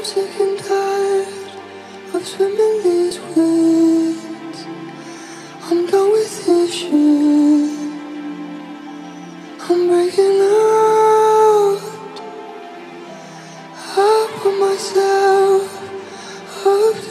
I'm sick and tired of swimming these winds. I'm done with this shit. I'm breaking out. I put myself up.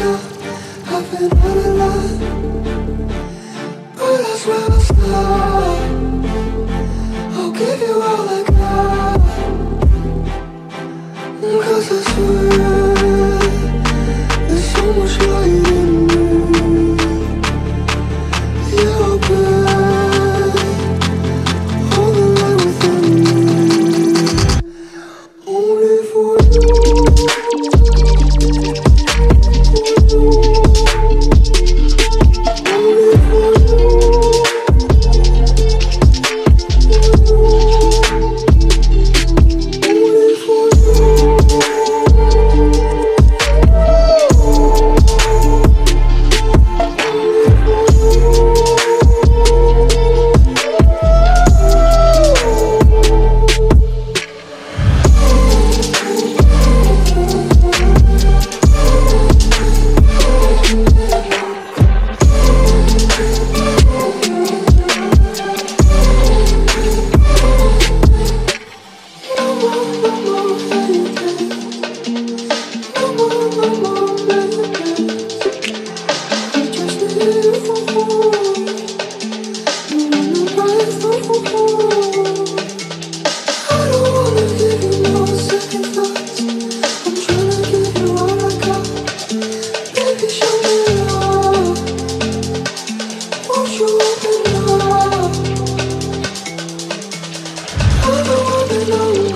I've been running